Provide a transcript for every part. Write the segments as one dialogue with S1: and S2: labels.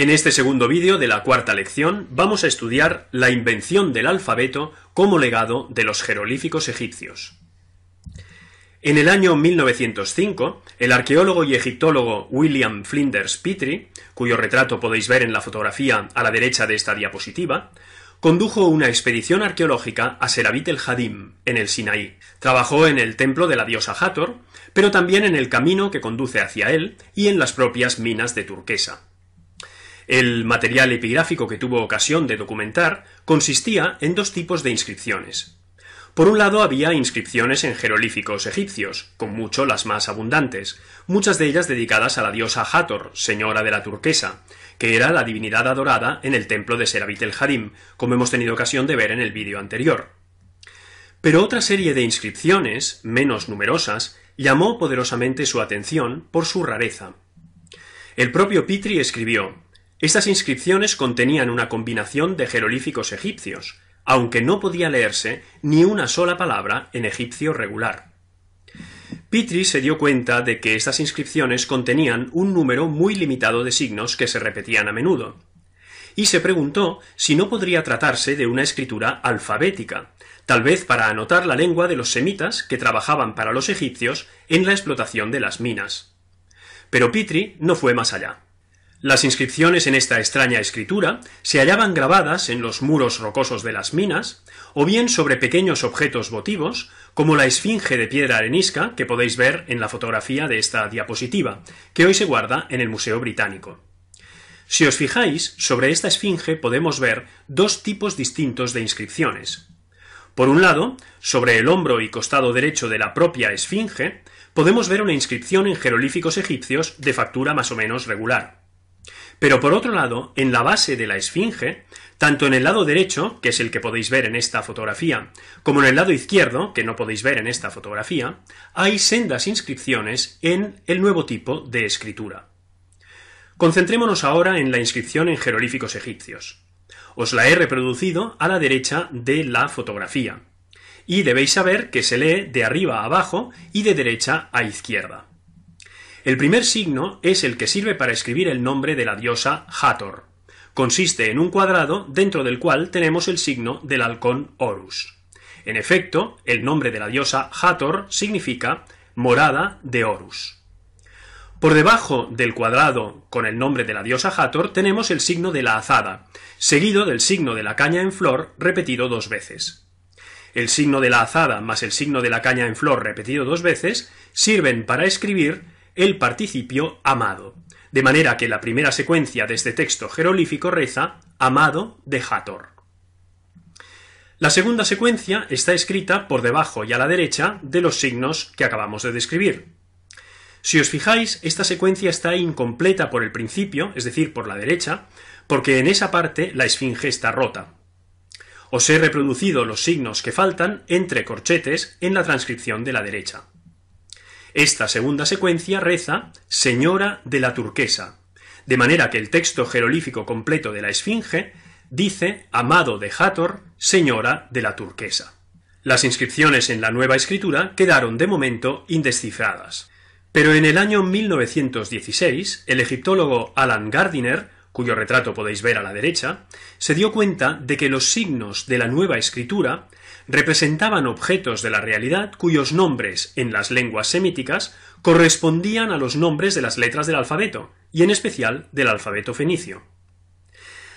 S1: En este segundo vídeo de la cuarta lección vamos a estudiar la invención del alfabeto como legado de los jeroglíficos egipcios. En el año 1905, el arqueólogo y egiptólogo William Flinders Petrie, cuyo retrato podéis ver en la fotografía a la derecha de esta diapositiva, condujo una expedición arqueológica a Serabit el Hadim, en el Sinaí. Trabajó en el templo de la diosa Hathor, pero también en el camino que conduce hacia él y en las propias minas de turquesa. El material epigráfico que tuvo ocasión de documentar consistía en dos tipos de inscripciones. Por un lado había inscripciones en jeroglíficos egipcios, con mucho las más abundantes, muchas de ellas dedicadas a la diosa Hathor, señora de la turquesa, que era la divinidad adorada en el templo de Serabit el Hadim, como hemos tenido ocasión de ver en el vídeo anterior. Pero otra serie de inscripciones, menos numerosas, llamó poderosamente su atención por su rareza. El propio Pitri escribió estas inscripciones contenían una combinación de jeroglíficos egipcios, aunque no podía leerse ni una sola palabra en egipcio regular. Pitri se dio cuenta de que estas inscripciones contenían un número muy limitado de signos que se repetían a menudo, y se preguntó si no podría tratarse de una escritura alfabética, tal vez para anotar la lengua de los semitas que trabajaban para los egipcios en la explotación de las minas. Pero Pitri no fue más allá. Las inscripciones en esta extraña escritura se hallaban grabadas en los muros rocosos de las minas, o bien sobre pequeños objetos votivos, como la esfinge de piedra arenisca que podéis ver en la fotografía de esta diapositiva, que hoy se guarda en el Museo Británico. Si os fijáis, sobre esta esfinge podemos ver dos tipos distintos de inscripciones. Por un lado, sobre el hombro y costado derecho de la propia esfinge, podemos ver una inscripción en jeroglíficos egipcios de factura más o menos regular. Pero por otro lado, en la base de la esfinge, tanto en el lado derecho, que es el que podéis ver en esta fotografía, como en el lado izquierdo, que no podéis ver en esta fotografía, hay sendas inscripciones en el nuevo tipo de escritura. Concentrémonos ahora en la inscripción en jeroglíficos egipcios. Os la he reproducido a la derecha de la fotografía, y debéis saber que se lee de arriba a abajo y de derecha a izquierda. El primer signo es el que sirve para escribir el nombre de la diosa Hathor. Consiste en un cuadrado dentro del cual tenemos el signo del halcón Horus. En efecto, el nombre de la diosa Hathor significa morada de Horus. Por debajo del cuadrado con el nombre de la diosa Hathor tenemos el signo de la azada, seguido del signo de la caña en flor repetido dos veces. El signo de la azada más el signo de la caña en flor repetido dos veces sirven para escribir el participio amado, de manera que la primera secuencia de este texto jeroglífico reza amado de Hathor. La segunda secuencia está escrita por debajo y a la derecha de los signos que acabamos de describir. Si os fijáis, esta secuencia está incompleta por el principio, es decir, por la derecha, porque en esa parte la esfinge está rota. Os he reproducido los signos que faltan entre corchetes en la transcripción de la derecha. Esta segunda secuencia reza Señora de la turquesa, de manera que el texto jeroglífico completo de la Esfinge dice Amado de Hathor, Señora de la turquesa. Las inscripciones en la nueva escritura quedaron de momento indescifradas. Pero en el año 1916, el egiptólogo Alan Gardiner, cuyo retrato podéis ver a la derecha, se dio cuenta de que los signos de la nueva escritura representaban objetos de la realidad cuyos nombres en las lenguas semíticas correspondían a los nombres de las letras del alfabeto, y en especial del alfabeto fenicio.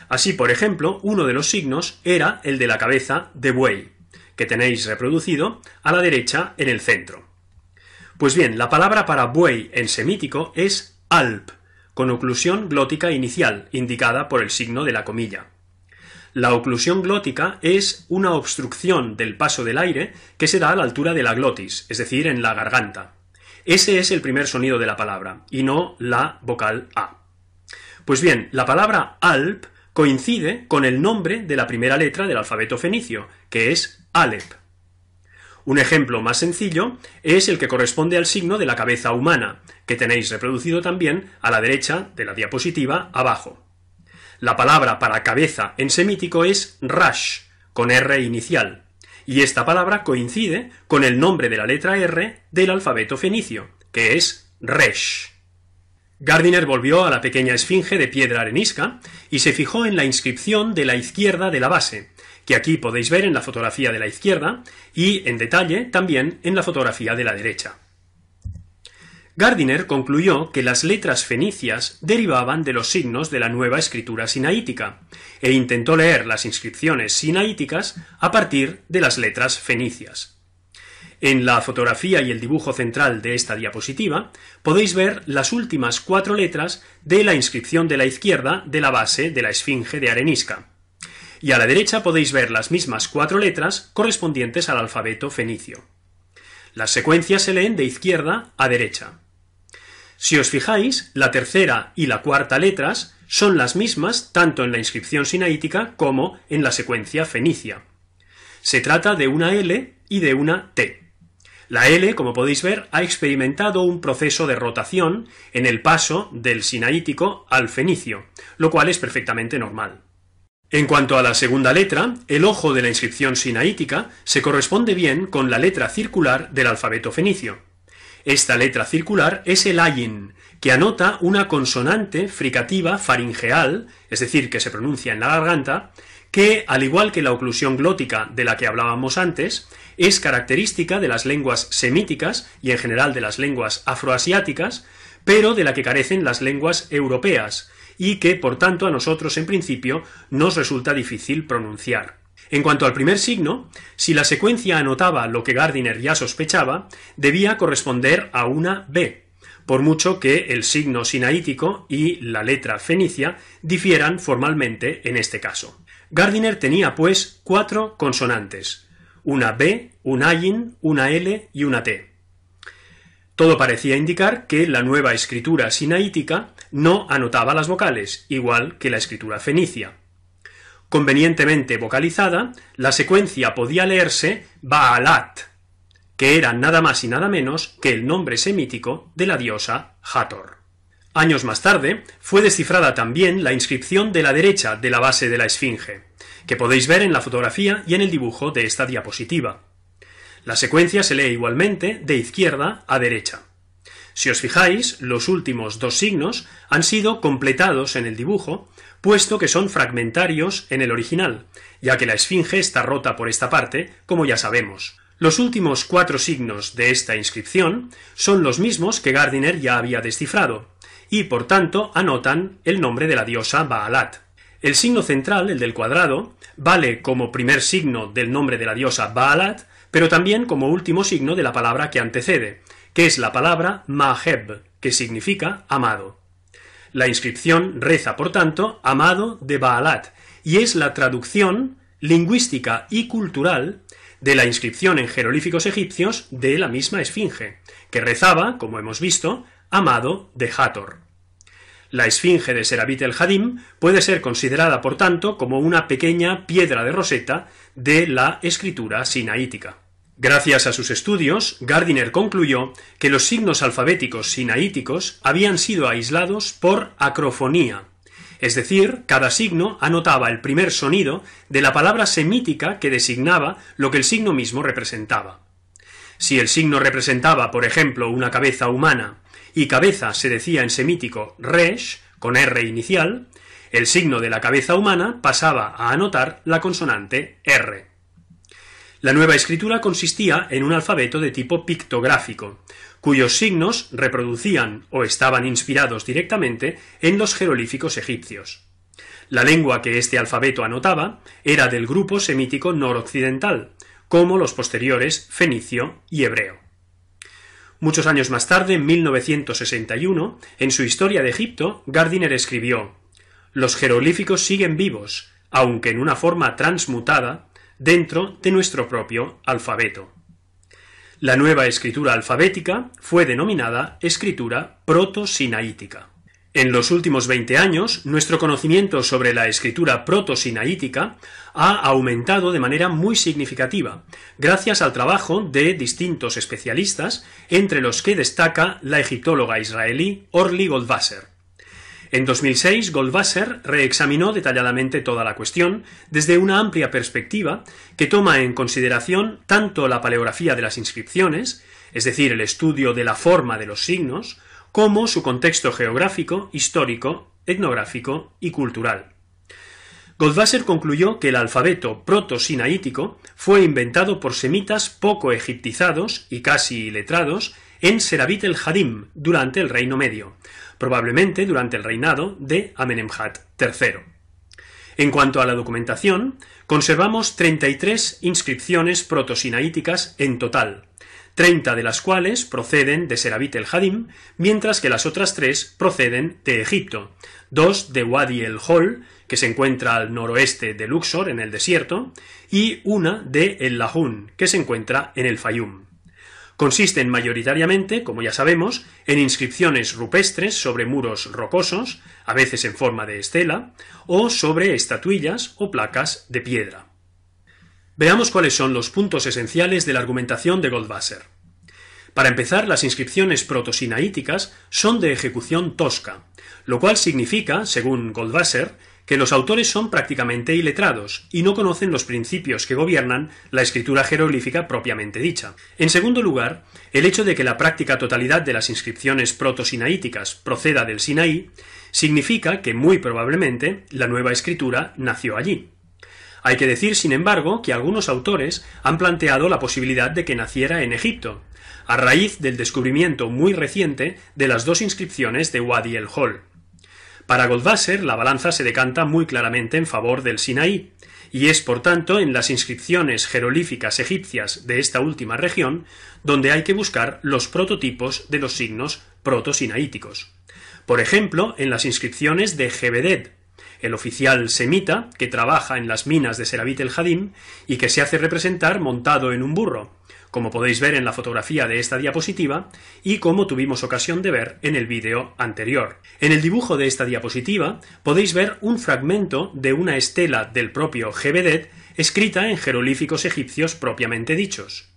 S1: Así, por ejemplo, uno de los signos era el de la cabeza de buey, que tenéis reproducido a la derecha en el centro. Pues bien, la palabra para buey en semítico es alp, con oclusión glótica inicial, indicada por el signo de la comilla. La oclusión glótica es una obstrucción del paso del aire que se da a la altura de la glotis, es decir, en la garganta. Ese es el primer sonido de la palabra, y no la vocal A. Pues bien, la palabra alp coincide con el nombre de la primera letra del alfabeto fenicio, que es Alep. Un ejemplo más sencillo es el que corresponde al signo de la cabeza humana, que tenéis reproducido también a la derecha de la diapositiva abajo. La palabra para cabeza en semítico es rash, con R inicial, y esta palabra coincide con el nombre de la letra R del alfabeto fenicio, que es resh. Gardiner volvió a la pequeña esfinge de piedra arenisca y se fijó en la inscripción de la izquierda de la base, que aquí podéis ver en la fotografía de la izquierda y en detalle también en la fotografía de la derecha. Gardiner concluyó que las letras fenicias derivaban de los signos de la nueva escritura sinaítica, e intentó leer las inscripciones sinaíticas a partir de las letras fenicias. En la fotografía y el dibujo central de esta diapositiva podéis ver las últimas cuatro letras de la inscripción de la izquierda de la base de la esfinge de arenisca. Y a la derecha podéis ver las mismas cuatro letras correspondientes al alfabeto fenicio. Las secuencias se leen de izquierda a derecha. Si os fijáis, la tercera y la cuarta letras son las mismas tanto en la inscripción sinaítica como en la secuencia fenicia. Se trata de una L y de una T. La L, como podéis ver, ha experimentado un proceso de rotación en el paso del sinaítico al fenicio, lo cual es perfectamente normal. En cuanto a la segunda letra, el ojo de la inscripción sinaítica se corresponde bien con la letra circular del alfabeto fenicio. Esta letra circular es el ayin, que anota una consonante fricativa faringeal, es decir, que se pronuncia en la garganta, que, al igual que la oclusión glótica de la que hablábamos antes, es característica de las lenguas semíticas y en general de las lenguas afroasiáticas, pero de la que carecen las lenguas europeas, y que, por tanto, a nosotros en principio nos resulta difícil pronunciar. En cuanto al primer signo, si la secuencia anotaba lo que Gardiner ya sospechaba, debía corresponder a una B, por mucho que el signo sinaítico y la letra fenicia difieran formalmente en este caso. Gardiner tenía, pues, cuatro consonantes, una B, un Ayin, una L y una T. Todo parecía indicar que la nueva escritura sinaítica no anotaba las vocales, igual que la escritura fenicia. Convenientemente vocalizada, la secuencia podía leerse Baalat, que era nada más y nada menos que el nombre semítico de la diosa Hathor. Años más tarde, fue descifrada también la inscripción de la derecha de la base de la esfinge, que podéis ver en la fotografía y en el dibujo de esta diapositiva. La secuencia se lee igualmente de izquierda a derecha. Si os fijáis, los últimos dos signos han sido completados en el dibujo puesto que son fragmentarios en el original, ya que la esfinge está rota por esta parte, como ya sabemos. Los últimos cuatro signos de esta inscripción son los mismos que Gardiner ya había descifrado, y por tanto anotan el nombre de la diosa Baalat. El signo central, el del cuadrado, vale como primer signo del nombre de la diosa Baalat, pero también como último signo de la palabra que antecede, que es la palabra Maheb, que significa amado. La inscripción reza, por tanto, amado de Baalat, y es la traducción lingüística y cultural de la inscripción en jeroglíficos egipcios de la misma esfinge, que rezaba, como hemos visto, amado de Hathor. La esfinge de Serabit el Hadim puede ser considerada, por tanto, como una pequeña piedra de roseta de la escritura sinaítica. Gracias a sus estudios, Gardiner concluyó que los signos alfabéticos sinaíticos habían sido aislados por acrofonía, es decir, cada signo anotaba el primer sonido de la palabra semítica que designaba lo que el signo mismo representaba. Si el signo representaba, por ejemplo, una cabeza humana, y cabeza se decía en semítico resh, con R inicial, el signo de la cabeza humana pasaba a anotar la consonante R. La nueva escritura consistía en un alfabeto de tipo pictográfico, cuyos signos reproducían o estaban inspirados directamente en los jeroglíficos egipcios. La lengua que este alfabeto anotaba era del grupo semítico noroccidental, como los posteriores fenicio y hebreo. Muchos años más tarde, en 1961, en su Historia de Egipto, Gardiner escribió Los jeroglíficos siguen vivos, aunque en una forma transmutada, dentro de nuestro propio alfabeto. La nueva escritura alfabética fue denominada escritura proto-sinaítica. En los últimos 20 años, nuestro conocimiento sobre la escritura proto-sinaítica ha aumentado de manera muy significativa, gracias al trabajo de distintos especialistas, entre los que destaca la egiptóloga israelí Orly Goldwasser. En 2006, Goldwasser reexaminó detalladamente toda la cuestión desde una amplia perspectiva que toma en consideración tanto la paleografía de las inscripciones, es decir, el estudio de la forma de los signos, como su contexto geográfico, histórico, etnográfico y cultural. Goldwasser concluyó que el alfabeto proto-sinaítico fue inventado por semitas poco egiptizados y casi iletrados en Serabit el Hadim durante el Reino Medio, probablemente durante el reinado de Amenemhat III. En cuanto a la documentación, conservamos 33 inscripciones proto-sinaíticas en total, 30 de las cuales proceden de Serabit el Hadim, mientras que las otras tres proceden de Egipto, dos de Wadi el Hol, que se encuentra al noroeste de Luxor, en el desierto, y una de El Lahun, que se encuentra en el Fayum. Consisten mayoritariamente, como ya sabemos, en inscripciones rupestres sobre muros rocosos, a veces en forma de estela, o sobre estatuillas o placas de piedra. Veamos cuáles son los puntos esenciales de la argumentación de Goldwasser. Para empezar, las inscripciones protosinaíticas son de ejecución tosca, lo cual significa, según Goldwasser, que los autores son prácticamente iletrados y no conocen los principios que gobiernan la escritura jeroglífica propiamente dicha. En segundo lugar, el hecho de que la práctica totalidad de las inscripciones protosinaíticas proceda del Sinaí significa que muy probablemente la nueva escritura nació allí. Hay que decir, sin embargo, que algunos autores han planteado la posibilidad de que naciera en Egipto, a raíz del descubrimiento muy reciente de las dos inscripciones de Wadi el Hol. Para Goldwasser, la balanza se decanta muy claramente en favor del Sinaí, y es por tanto en las inscripciones jerolíficas egipcias de esta última región donde hay que buscar los prototipos de los signos protosinaíticos. Por ejemplo, en las inscripciones de Gebedet, el oficial semita que trabaja en las minas de Serabit el Hadim y que se hace representar montado en un burro, como podéis ver en la fotografía de esta diapositiva y como tuvimos ocasión de ver en el vídeo anterior. En el dibujo de esta diapositiva podéis ver un fragmento de una estela del propio Gebedet escrita en jerolíficos egipcios propiamente dichos.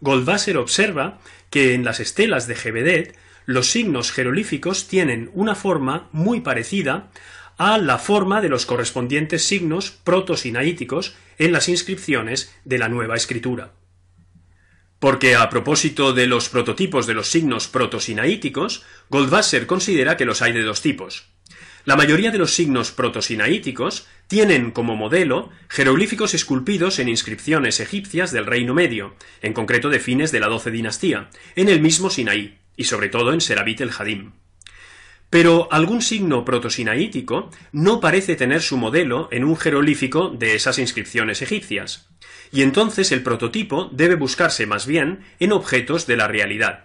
S1: Goldwasser observa que en las estelas de Gebedet los signos jerolíficos tienen una forma muy parecida a la forma de los correspondientes signos protosinaíticos en las inscripciones de la nueva escritura. Porque a propósito de los prototipos de los signos protosinaíticos, Goldwasser considera que los hay de dos tipos. La mayoría de los signos protosinaíticos tienen como modelo jeroglíficos esculpidos en inscripciones egipcias del Reino Medio, en concreto de fines de la doce dinastía, en el mismo Sinaí, y sobre todo en Serabit el Hadim. Pero algún signo protosinaítico no parece tener su modelo en un jeroglífico de esas inscripciones egipcias, y entonces el prototipo debe buscarse más bien en objetos de la realidad.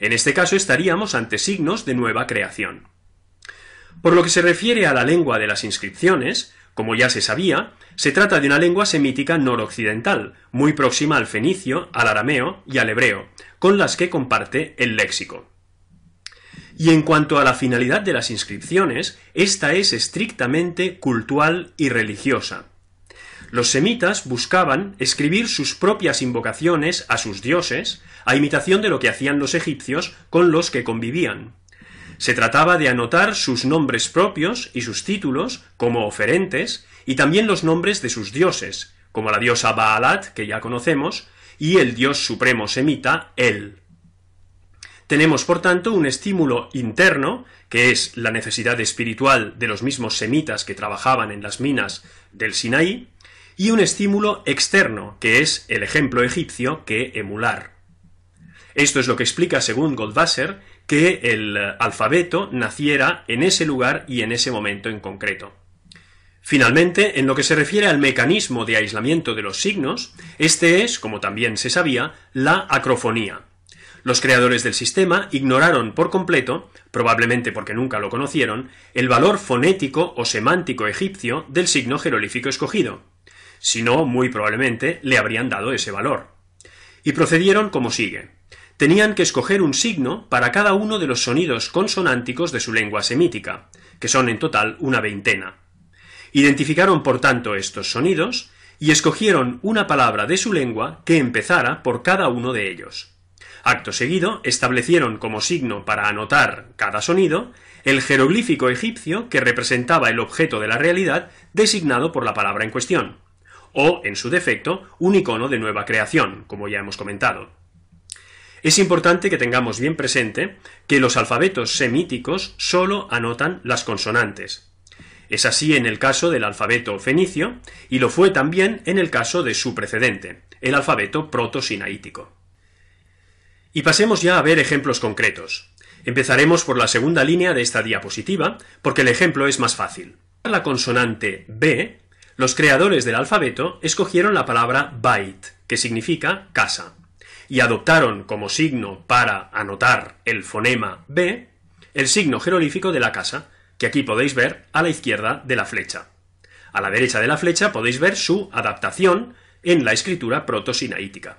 S1: En este caso estaríamos ante signos de nueva creación. Por lo que se refiere a la lengua de las inscripciones, como ya se sabía, se trata de una lengua semítica noroccidental, muy próxima al fenicio, al arameo y al hebreo, con las que comparte el léxico. Y en cuanto a la finalidad de las inscripciones, esta es estrictamente cultural y religiosa. Los semitas buscaban escribir sus propias invocaciones a sus dioses, a imitación de lo que hacían los egipcios con los que convivían. Se trataba de anotar sus nombres propios y sus títulos como oferentes, y también los nombres de sus dioses, como la diosa Baalat, que ya conocemos, y el dios supremo semita, El. Tenemos, por tanto, un estímulo interno, que es la necesidad espiritual de los mismos semitas que trabajaban en las minas del Sinaí, y un estímulo externo, que es el ejemplo egipcio que emular. Esto es lo que explica, según Goldwasser, que el alfabeto naciera en ese lugar y en ese momento en concreto. Finalmente, en lo que se refiere al mecanismo de aislamiento de los signos, este es, como también se sabía, la acrofonía. Los creadores del sistema ignoraron por completo, probablemente porque nunca lo conocieron, el valor fonético o semántico egipcio del signo jerolífico escogido. Si no, muy probablemente le habrían dado ese valor. Y procedieron como sigue. Tenían que escoger un signo para cada uno de los sonidos consonánticos de su lengua semítica, que son en total una veintena. Identificaron por tanto estos sonidos y escogieron una palabra de su lengua que empezara por cada uno de ellos. Acto seguido, establecieron como signo para anotar cada sonido el jeroglífico egipcio que representaba el objeto de la realidad designado por la palabra en cuestión, o, en su defecto, un icono de nueva creación, como ya hemos comentado. Es importante que tengamos bien presente que los alfabetos semíticos solo anotan las consonantes. Es así en el caso del alfabeto fenicio, y lo fue también en el caso de su precedente, el alfabeto proto-sinaítico. Y pasemos ya a ver ejemplos concretos. Empezaremos por la segunda línea de esta diapositiva, porque el ejemplo es más fácil. La consonante B, los creadores del alfabeto escogieron la palabra bait, que significa casa, y adoptaron como signo para anotar el fonema B el signo jerolífico de la casa, que aquí podéis ver a la izquierda de la flecha. A la derecha de la flecha podéis ver su adaptación en la escritura proto-sinaítica.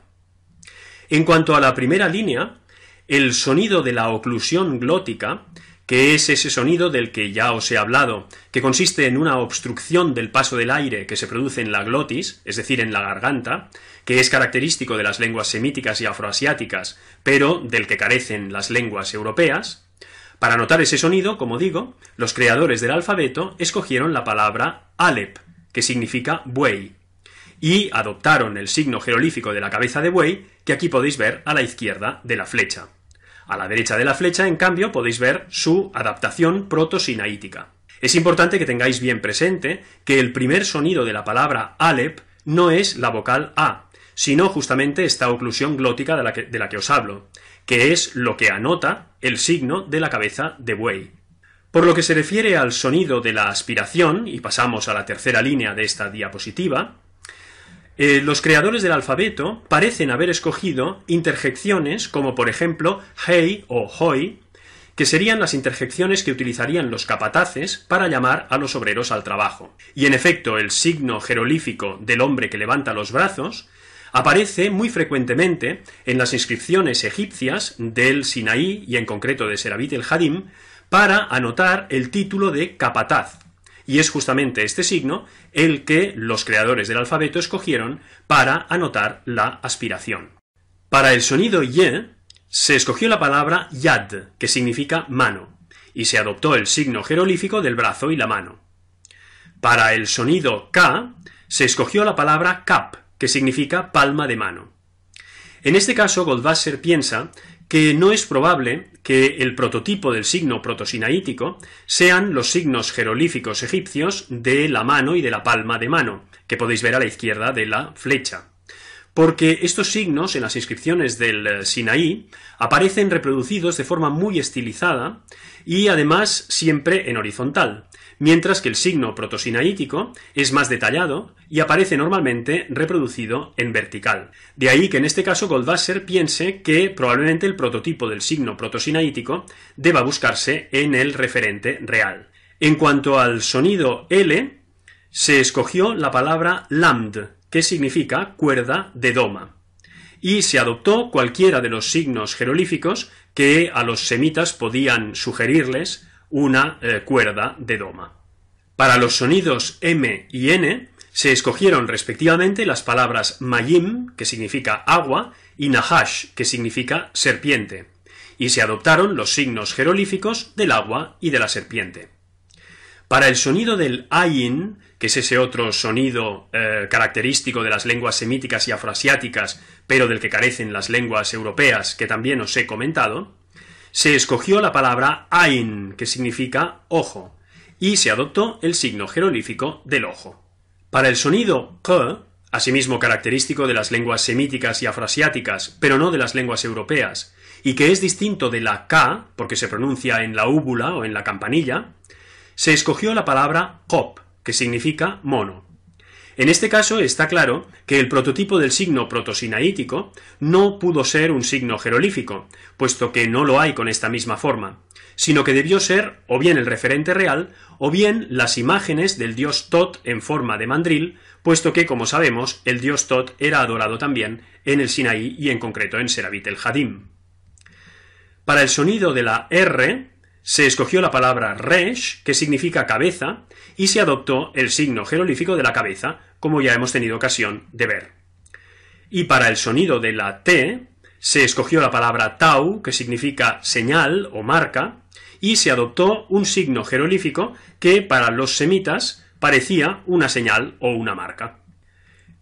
S1: En cuanto a la primera línea, el sonido de la oclusión glótica, que es ese sonido del que ya os he hablado, que consiste en una obstrucción del paso del aire que se produce en la glotis, es decir, en la garganta, que es característico de las lenguas semíticas y afroasiáticas, pero del que carecen las lenguas europeas, para notar ese sonido, como digo, los creadores del alfabeto escogieron la palabra Alep, que significa buey, y adoptaron el signo jerolífico de la cabeza de buey, que aquí podéis ver a la izquierda de la flecha. A la derecha de la flecha, en cambio, podéis ver su adaptación proto-sinaítica. Es importante que tengáis bien presente que el primer sonido de la palabra Alep no es la vocal A, sino justamente esta oclusión glótica de la que, de la que os hablo, que es lo que anota el signo de la cabeza de buey. Por lo que se refiere al sonido de la aspiración, y pasamos a la tercera línea de esta diapositiva, eh, los creadores del alfabeto parecen haber escogido interjecciones como por ejemplo hey o hoy, que serían las interjecciones que utilizarían los capataces para llamar a los obreros al trabajo. Y en efecto, el signo jerolífico del hombre que levanta los brazos aparece muy frecuentemente en las inscripciones egipcias del Sinaí y en concreto de Serabit el Hadim para anotar el título de capataz. Y es justamente este signo el que los creadores del alfabeto escogieron para anotar la aspiración. Para el sonido ye se escogió la palabra yad, que significa mano, y se adoptó el signo jerolífico del brazo y la mano. Para el sonido k se escogió la palabra kap, que significa palma de mano. En este caso, Goldwasser piensa que no es probable que el prototipo del signo protosinaítico sean los signos jerolíficos egipcios de la mano y de la palma de mano, que podéis ver a la izquierda de la flecha. Porque estos signos en las inscripciones del eh, Sinaí aparecen reproducidos de forma muy estilizada y además siempre en horizontal, mientras que el signo protosinaítico es más detallado y aparece normalmente reproducido en vertical. De ahí que en este caso Goldwasser piense que probablemente el prototipo del signo protosinaítico deba buscarse en el referente real. En cuanto al sonido L, se escogió la palabra lamd, que significa cuerda de doma, y se adoptó cualquiera de los signos jerolíficos que a los semitas podían sugerirles una eh, cuerda de doma. Para los sonidos M y N se escogieron respectivamente las palabras mayim, que significa agua, y nahash, que significa serpiente, y se adoptaron los signos jerolíficos del agua y de la serpiente. Para el sonido del ayin, que es ese otro sonido eh, característico de las lenguas semíticas y afroasiáticas, pero del que carecen las lenguas europeas que también os he comentado, se escogió la palabra Ain, que significa ojo, y se adoptó el signo jerolífico del ojo. Para el sonido k, asimismo característico de las lenguas semíticas y afroasiáticas, pero no de las lenguas europeas, y que es distinto de la k, porque se pronuncia en la úvula o en la campanilla, se escogió la palabra kop, que significa mono. En este caso está claro que el prototipo del signo protosinaítico no pudo ser un signo jerolífico, puesto que no lo hay con esta misma forma, sino que debió ser o bien el referente real o bien las imágenes del dios Tot en forma de mandril, puesto que, como sabemos, el dios Tot era adorado también en el Sinaí y en concreto en Serabit el Hadim. Para el sonido de la R, se escogió la palabra resh, que significa cabeza, y se adoptó el signo jerolífico de la cabeza, como ya hemos tenido ocasión de ver. Y para el sonido de la T, se escogió la palabra tau, que significa señal o marca, y se adoptó un signo jerolífico que para los semitas parecía una señal o una marca.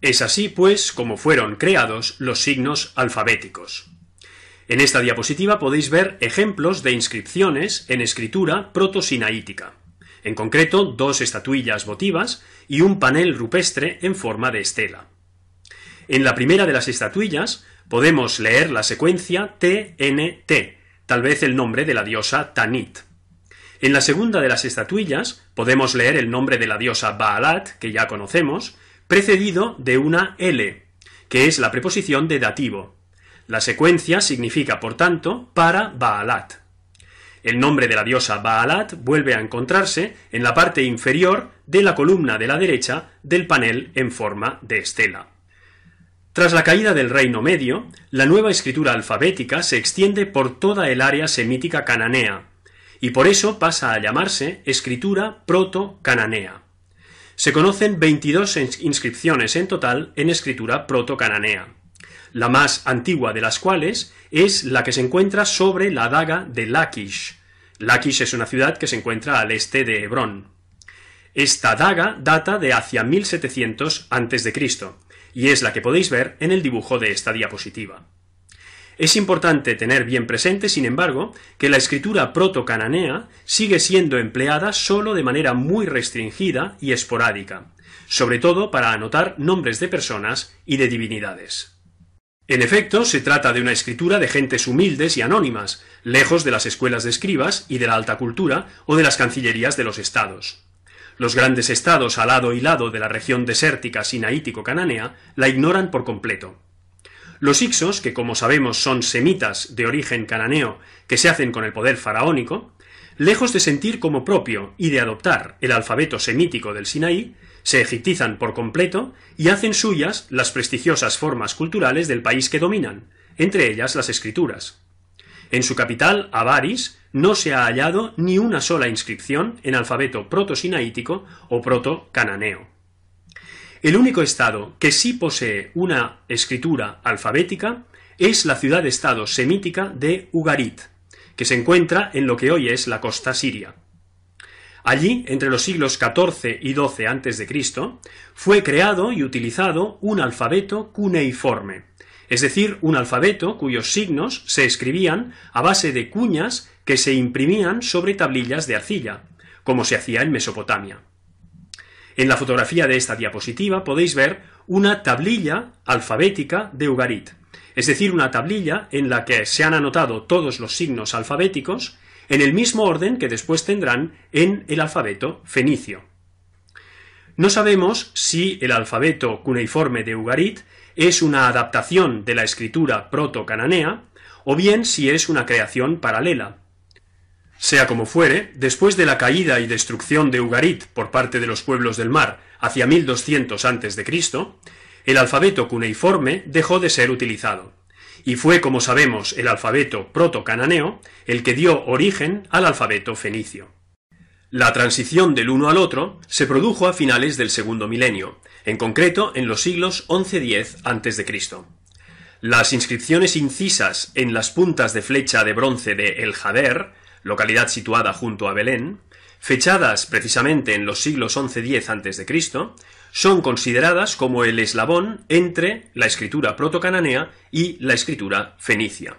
S1: Es así, pues, como fueron creados los signos alfabéticos. En esta diapositiva podéis ver ejemplos de inscripciones en escritura proto-sinaítica. En concreto, dos estatuillas votivas y un panel rupestre en forma de estela. En la primera de las estatuillas podemos leer la secuencia TNT, tal vez el nombre de la diosa Tanit. En la segunda de las estatuillas podemos leer el nombre de la diosa Baalat, que ya conocemos, precedido de una L, que es la preposición de dativo. La secuencia significa, por tanto, para Baalat. El nombre de la diosa Baalat vuelve a encontrarse en la parte inferior de la columna de la derecha del panel en forma de estela. Tras la caída del Reino Medio, la nueva escritura alfabética se extiende por toda el área semítica cananea, y por eso pasa a llamarse escritura proto-cananea. Se conocen 22 inscripciones en total en escritura proto-cananea, la más antigua de las cuales es la que se encuentra sobre la daga de Lakish. Lakish es una ciudad que se encuentra al este de Hebrón. Esta daga data de hacia 1700 a.C. y es la que podéis ver en el dibujo de esta diapositiva. Es importante tener bien presente, sin embargo, que la escritura proto-cananea sigue siendo empleada solo de manera muy restringida y esporádica, sobre todo para anotar nombres de personas y de divinidades. En efecto, se trata de una escritura de gentes humildes y anónimas, lejos de las escuelas de escribas y de la alta cultura o de las cancillerías de los estados. Los grandes estados al lado y lado de la región desértica sinaítico-cananea la ignoran por completo. Los Ixos, que como sabemos son semitas de origen cananeo que se hacen con el poder faraónico, lejos de sentir como propio y de adoptar el alfabeto semítico del Sinaí, se egiptizan por completo y hacen suyas las prestigiosas formas culturales del país que dominan, entre ellas las escrituras. En su capital, Avaris, no se ha hallado ni una sola inscripción en alfabeto proto-sinaítico o proto-cananeo. El único estado que sí posee una escritura alfabética es la ciudad-estado semítica de Ugarit, que se encuentra en lo que hoy es la costa siria. Allí, entre los siglos XIV y XII a.C., fue creado y utilizado un alfabeto cuneiforme, es decir, un alfabeto cuyos signos se escribían a base de cuñas que se imprimían sobre tablillas de arcilla, como se hacía en Mesopotamia. En la fotografía de esta diapositiva podéis ver una tablilla alfabética de Ugarit, es decir, una tablilla en la que se han anotado todos los signos alfabéticos en el mismo orden que después tendrán en el alfabeto fenicio. No sabemos si el alfabeto cuneiforme de Ugarit es una adaptación de la escritura proto-cananea o bien si es una creación paralela, sea como fuere, después de la caída y destrucción de Ugarit por parte de los pueblos del mar hacia 1200 a.C., el alfabeto cuneiforme dejó de ser utilizado, y fue, como sabemos, el alfabeto proto-cananeo el que dio origen al alfabeto fenicio. La transición del uno al otro se produjo a finales del segundo milenio, en concreto en los siglos XI-X a.C. Las inscripciones incisas en las puntas de flecha de bronce de El Jader localidad situada junto a Belén, fechadas precisamente en los siglos XI-X a.C., son consideradas como el eslabón entre la escritura protocananea y la escritura fenicia.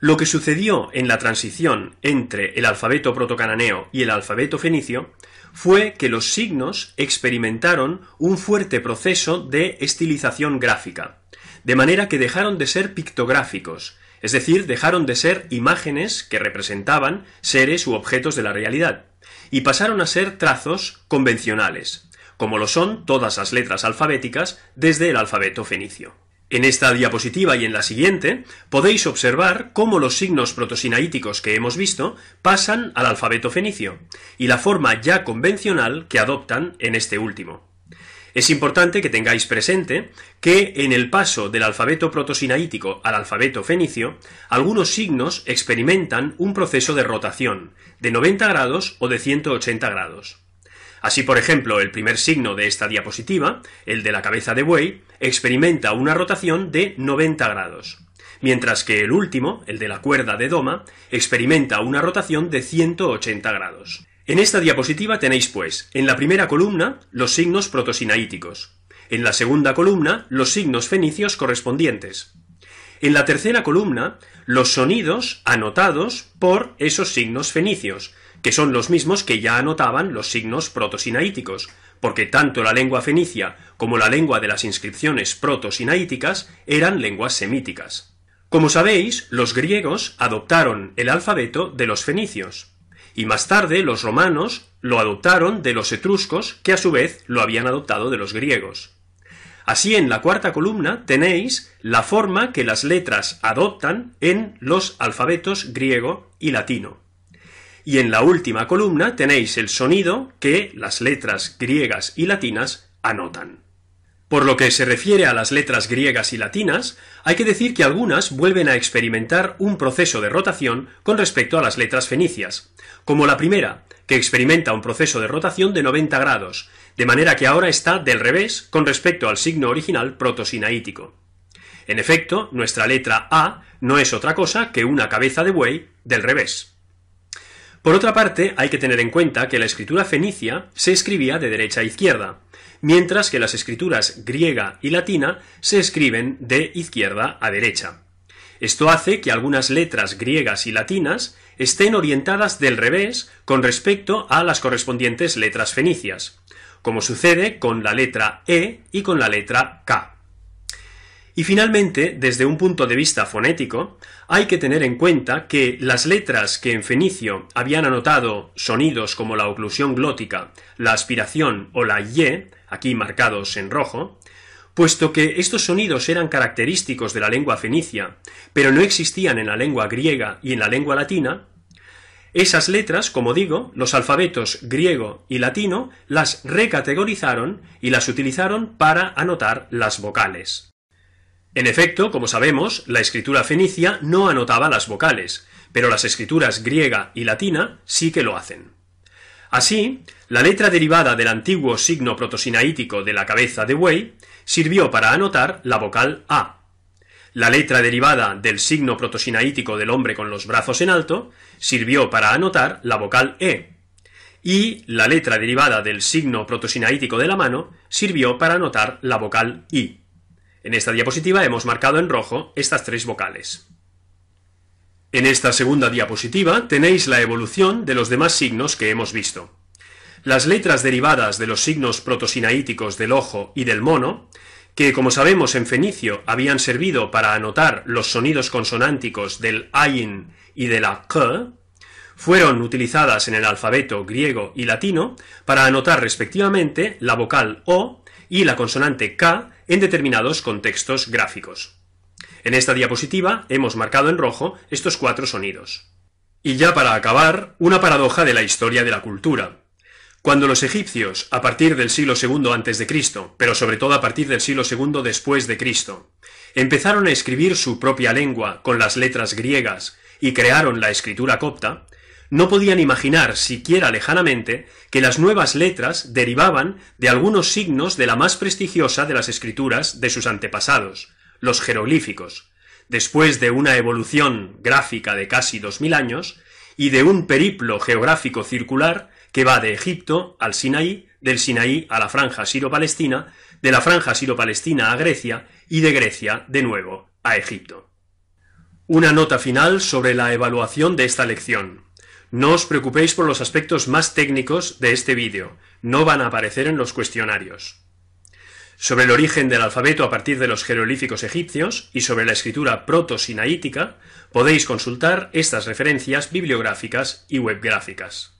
S1: Lo que sucedió en la transición entre el alfabeto protocananeo y el alfabeto fenicio fue que los signos experimentaron un fuerte proceso de estilización gráfica, de manera que dejaron de ser pictográficos es decir, dejaron de ser imágenes que representaban seres u objetos de la realidad, y pasaron a ser trazos convencionales, como lo son todas las letras alfabéticas desde el alfabeto fenicio. En esta diapositiva y en la siguiente podéis observar cómo los signos protosinaíticos que hemos visto pasan al alfabeto fenicio, y la forma ya convencional que adoptan en este último. Es importante que tengáis presente que en el paso del alfabeto protosinaítico al alfabeto fenicio, algunos signos experimentan un proceso de rotación, de 90 grados o de 180 grados. Así, por ejemplo, el primer signo de esta diapositiva, el de la cabeza de buey, experimenta una rotación de 90 grados, mientras que el último, el de la cuerda de doma, experimenta una rotación de 180 grados. En esta diapositiva tenéis, pues, en la primera columna los signos protosinaíticos, en la segunda columna los signos fenicios correspondientes. En la tercera columna, los sonidos anotados por esos signos fenicios, que son los mismos que ya anotaban los signos protosinaíticos, porque tanto la lengua fenicia como la lengua de las inscripciones protosinaíticas eran lenguas semíticas. Como sabéis, los griegos adoptaron el alfabeto de los fenicios, y más tarde los romanos lo adoptaron de los etruscos, que a su vez lo habían adoptado de los griegos. Así en la cuarta columna tenéis la forma que las letras adoptan en los alfabetos griego y latino. Y en la última columna tenéis el sonido que las letras griegas y latinas anotan. Por lo que se refiere a las letras griegas y latinas, hay que decir que algunas vuelven a experimentar un proceso de rotación con respecto a las letras fenicias, como la primera, que experimenta un proceso de rotación de 90 grados, de manera que ahora está del revés con respecto al signo original protosinaítico. En efecto, nuestra letra A no es otra cosa que una cabeza de buey del revés. Por otra parte, hay que tener en cuenta que la escritura fenicia se escribía de derecha a izquierda, mientras que las escrituras griega y latina se escriben de izquierda a derecha. Esto hace que algunas letras griegas y latinas estén orientadas del revés con respecto a las correspondientes letras fenicias, como sucede con la letra E y con la letra K. Y finalmente, desde un punto de vista fonético, hay que tener en cuenta que las letras que en fenicio habían anotado sonidos como la oclusión glótica, la aspiración o la Y, aquí marcados en rojo, puesto que estos sonidos eran característicos de la lengua fenicia, pero no existían en la lengua griega y en la lengua latina, esas letras, como digo, los alfabetos griego y latino las recategorizaron y las utilizaron para anotar las vocales. En efecto, como sabemos, la escritura fenicia no anotaba las vocales, pero las escrituras griega y latina sí que lo hacen. Así, la letra derivada del antiguo signo protosinaítico de la cabeza de buey sirvió para anotar la vocal A. La letra derivada del signo protosinaítico del hombre con los brazos en alto sirvió para anotar la vocal E. Y la letra derivada del signo protosinaítico de la mano sirvió para anotar la vocal I. En esta diapositiva hemos marcado en rojo estas tres vocales. En esta segunda diapositiva tenéis la evolución de los demás signos que hemos visto. Las letras derivadas de los signos protosinaíticos del ojo y del mono, que como sabemos en fenicio habían servido para anotar los sonidos consonánticos del ayin y de la k, fueron utilizadas en el alfabeto griego y latino para anotar respectivamente la vocal o y la consonante k en determinados contextos gráficos. En esta diapositiva hemos marcado en rojo estos cuatro sonidos. Y ya para acabar, una paradoja de la historia de la cultura. Cuando los egipcios, a partir del siglo II a.C., pero sobre todo a partir del siglo II después de Cristo, empezaron a escribir su propia lengua con las letras griegas y crearon la escritura copta, no podían imaginar siquiera lejanamente que las nuevas letras derivaban de algunos signos de la más prestigiosa de las escrituras de sus antepasados, los jeroglíficos, después de una evolución gráfica de casi dos mil años y de un periplo geográfico circular que va de Egipto al Sinaí, del Sinaí a la franja siro-palestina, de la franja siro-palestina a Grecia y de Grecia de nuevo a Egipto. Una nota final sobre la evaluación de esta lección. No os preocupéis por los aspectos más técnicos de este vídeo, no van a aparecer en los cuestionarios sobre el origen del alfabeto a partir de los jeroglíficos egipcios y sobre la escritura proto-sinaítica, podéis consultar estas referencias bibliográficas y webgráficas.